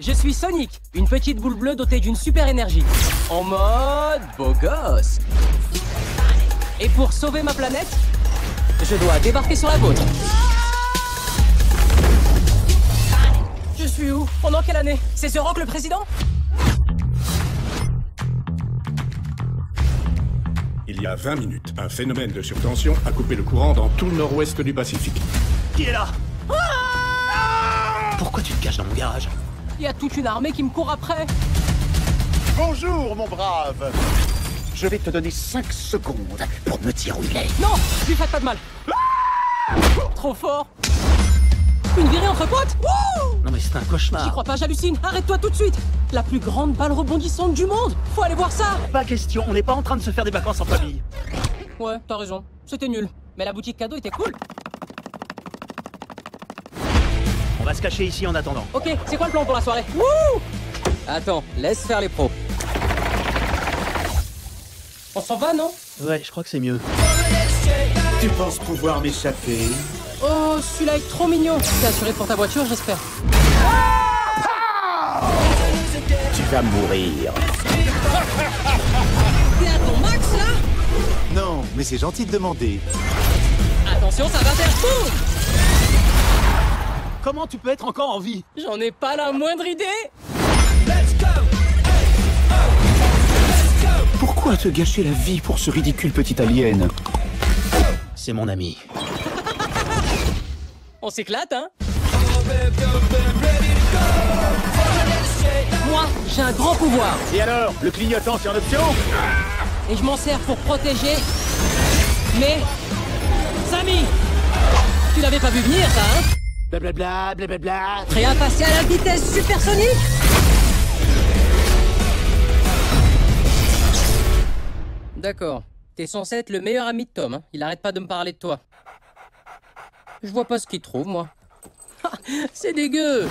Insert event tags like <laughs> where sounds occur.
Je suis Sonic, une petite boule bleue dotée d'une super énergie. En mode beau gosse. Et pour sauver ma planète, je dois débarquer sur la vôtre. Je suis où? Pendant quelle année? C'est The Rock le président? Il y a 20 minutes, un phénomène de surtension a coupé le courant dans tout le nord-ouest du Pacifique. Qui est là? Pourquoi tu te caches dans mon garage? Il y a toute une armée qui me court après. Bonjour, mon brave Je vais te donner 5 secondes pour me dire où il est. Non Lui faites pas de mal. Trop fort. Une virée entre potes Wouh Non mais c'est un J'y cauchemar. crois pas, j'hallucine. Arrête-toi tout de suite. La plus grande balle rebondissante du monde. Faut aller voir ça. Pas question, on n'est pas en train de se faire des vacances en famille. Ouais, t'as raison. C'était nul. Mais la boutique cadeau était cool. On va se cacher ici en attendant. Ok, c'est quoi le plan pour la soirée Wouh Attends, laisse faire les pros. On s'en va, non Ouais, je crois que c'est mieux. Tu penses pouvoir m'échapper Oh, celui-là est trop mignon. T'es assuré pour ta voiture, j'espère. Tu vas mourir. T'es à ton max, là Non, mais c'est gentil de demander. Attention, ça va faire boum Comment tu peux être encore en vie J'en ai pas la moindre idée Pourquoi te gâcher la vie pour ce ridicule petit alien C'est mon ami. On s'éclate, hein Moi, j'ai un grand pouvoir. Et alors Le clignotant, c'est en option Et je m'en sers pour protéger mes amis. Tu l'avais pas vu venir, ça, hein? Blablabla, blablabla. Prêt à passer à la vitesse supersonique D'accord. T'es censé être le meilleur ami de Tom, hein. Il arrête pas de me parler de toi. Je vois pas ce qu'il trouve, moi. <laughs> C'est dégueu